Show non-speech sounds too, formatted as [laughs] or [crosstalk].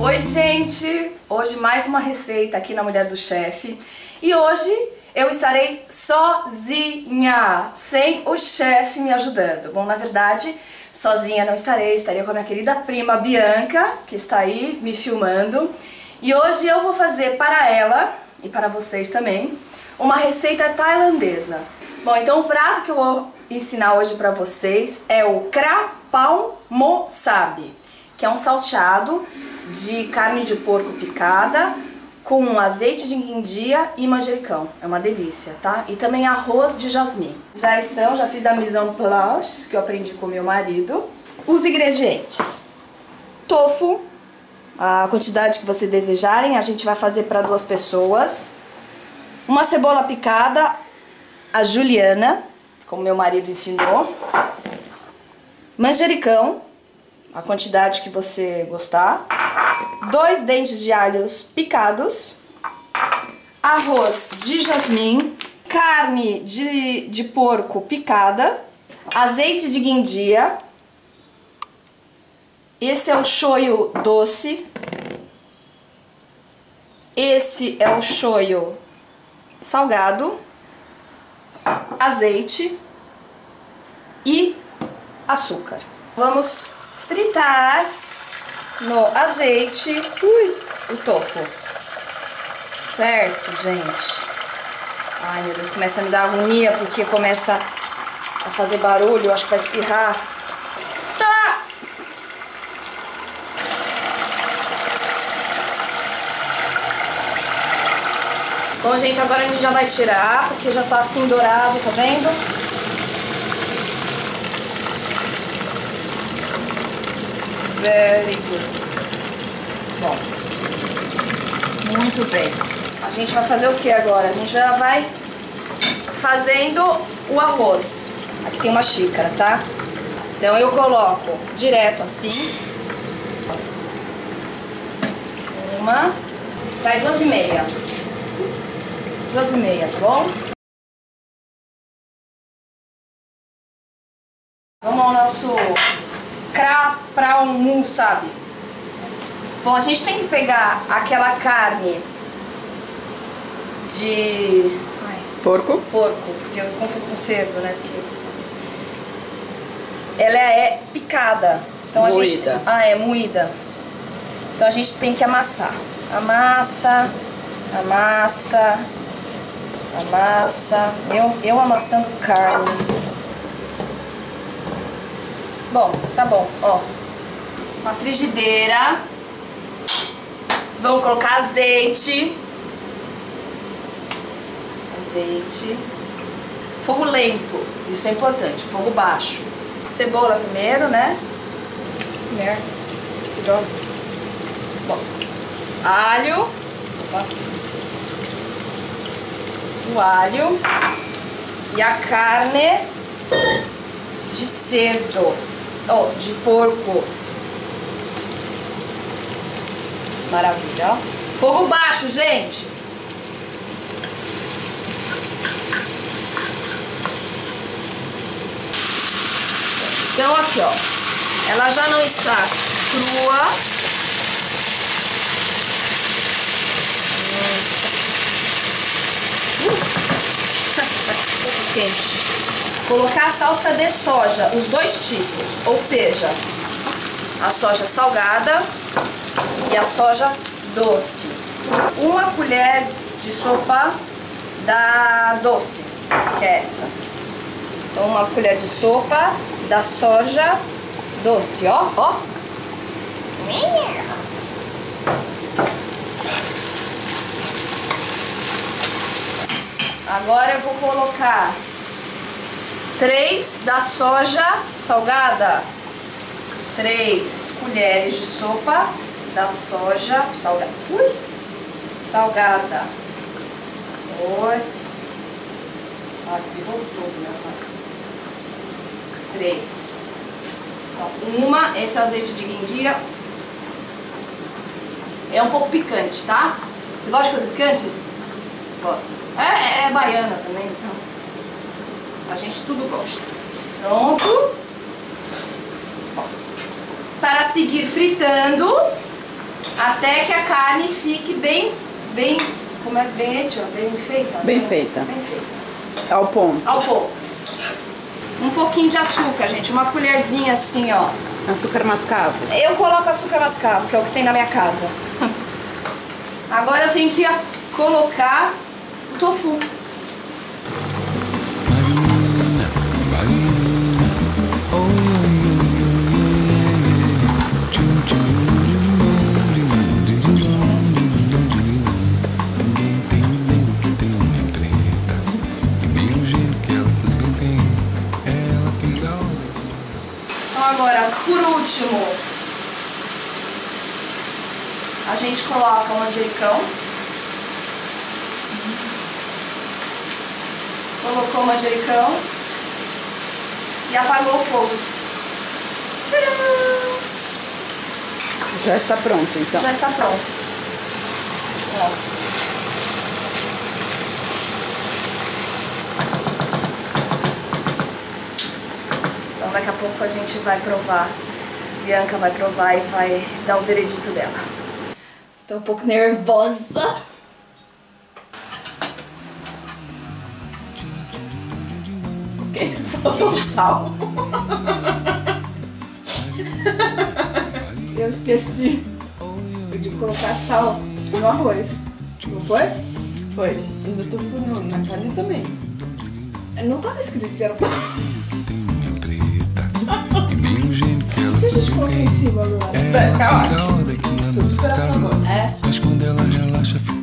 Oi, gente! Hoje mais uma receita aqui na Mulher do Chefe. E hoje eu estarei sozinha, sem o chefe me ajudando. Bom, na verdade, sozinha não estarei, estarei com a minha querida prima Bianca, que está aí me filmando. E hoje eu vou fazer para ela, e para vocês também, uma receita tailandesa. Bom, então o prato que eu vou ensinar hoje para vocês é o Krapau Mo Sabi, que é um salteado de carne de porco picada com azeite de guindia e manjericão. É uma delícia, tá? E também arroz de jasmim. Já estão, já fiz a mise en place, que eu aprendi com meu marido. Os ingredientes. Tofu, a quantidade que vocês desejarem, a gente vai fazer para duas pessoas. Uma cebola picada, a juliana, como meu marido ensinou. Manjericão, a quantidade que você gostar. Dois dentes de alhos picados. Arroz de jasmim. Carne de, de porco picada. Azeite de guindia. Esse é o shoyu doce. Esse é o shoyu salgado. Azeite e açúcar. Vamos fritar no azeite ui, o tofu. Certo, gente? Ai, meu Deus, começa a me dar agonia porque começa a fazer barulho, acho que vai espirrar. Tá! Bom, gente, agora a gente já vai tirar, porque já tá assim dourado, tá vendo? Very good. Bom, muito bem. A gente vai fazer o que agora? A gente já vai fazendo o arroz. Aqui tem uma xícara, tá? Então eu coloco direto assim. Uma. Vai duas e meia. Duas e meia, tá bom? Vamos ao nosso pra um mu, sabe? Bom, a gente tem que pegar aquela carne de... Ai, porco? Porco, porque eu confundo com cerdo, né? Porque ela é picada. Então moída. a gente... Ah, é moída. Então a gente tem que amassar. Amassa, amassa, amassa. Eu, eu amassando carne. Bom, tá bom, ó. Uma frigideira. Vamos colocar azeite. Azeite. Fogo lento, isso é importante, fogo baixo. Cebola primeiro, né? Droga. Bom, alho. Opa. O alho. E a carne de cerdo ó, de porco. Maravilha, ó. Fogo baixo, gente. Então aqui, ó. Ela já não está crua. Colocar a salsa de soja, os dois tipos, ou seja, a soja salgada e a soja doce. Uma colher de sopa da doce, que é essa. Então, uma colher de sopa da soja doce, ó, ó. Agora eu vou colocar 3 da soja salgada. 3 colheres de sopa da soja salgada. Ui! Salgada. 2. Ah, espirrou tudo, né? 3. Então, uma, esse é o azeite de guindira. É um pouco picante, tá? Você gosta de coisa picante? Gosta. É, é baiana também, então. A gente tudo gosta. Pronto. Tá. seguir fritando até que a carne fique bem, bem, como é bem, tio, bem feita. Bem né? feita. Bem feita. Ao ponto. Ao ponto. Um pouquinho de açúcar, gente, uma colherzinha assim, ó. Açúcar mascavo. Eu coloco açúcar mascavo, que é o que tem na minha casa. [laughs] Agora eu tenho que colocar tofu. Então agora, por último, a gente coloca o manjericão. Colocou o manjericão e apagou o fogo. Tcharam! Já está pronto, então. Já está pronto. Ó. Então daqui a pouco a gente vai provar. Bianca vai provar e vai dar o veredito dela. Tô um pouco nervosa. Faltou sal. Eu esqueci de colocar sal no arroz. Não foi? Foi. No tofu não, na carne também. Não tava escrito que era pra... Se a gente colocar em cima agora. Vai, tá ótimo. super a favor. É? Mas quando ela relaxa, fica